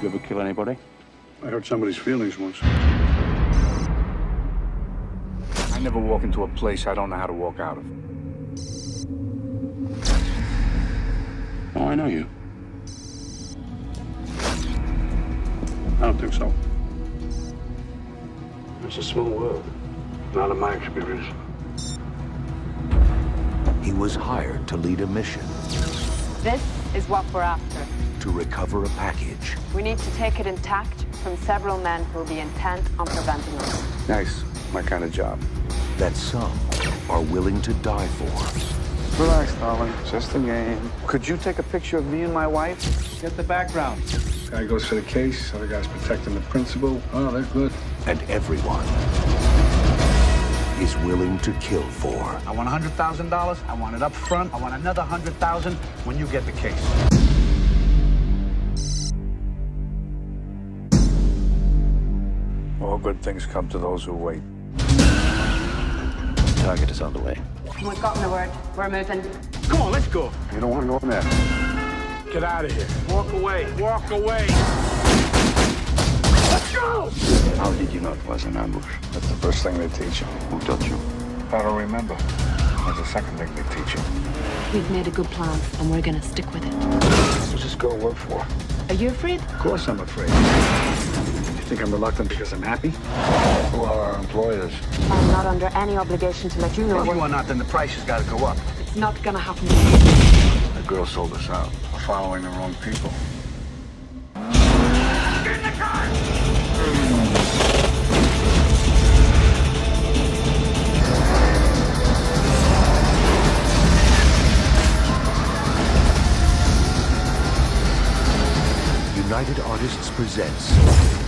You ever kill anybody? I hurt somebody's feelings once. I never walk into a place I don't know how to walk out of. Oh, I know you. I don't think so. It's a small world. Not in my experience. He was hired to lead a mission This is what we're after. To recover a package We need to take it intact from several men who will be intent on preventing us. Nice. My kind of job. that some are willing to die for. Relax, darling. Just a game. Could you take a picture of me and my wife? Get the background. Guy goes for the case, other guy's protecting the principal. Oh, they're good. And everyone is willing to kill for. I want $100,000. I want it up front. I want another 100000 when you get the case. All good things come to those who wait. Target is on the way. We've gotten the word. We're moving. Come on, let's go. You don't want to go in there. Get out of here. Walk away. Walk away. Let's go! How did you know it was an ambush? That's the first thing they teach you. Who taught you? I don't remember. That's the second thing they teach you. We've made a good plan, and we're gonna stick with it. What's this girl work for? Are you afraid? Of course I'm afraid. You think I'm reluctant because I'm happy? Who are our employers? I'm not under any obligation to let you know If you are not, then the price has got to go up. it's not gonna happen. The girl sold us out. We're following the wrong people. Get in the car! United Artists presents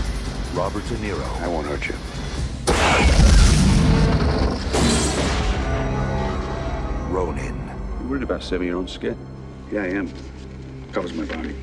Robert De Niro, I won't hurt you. Ronin, You worried about saving your own skin? Yeah, I am. Covers my body.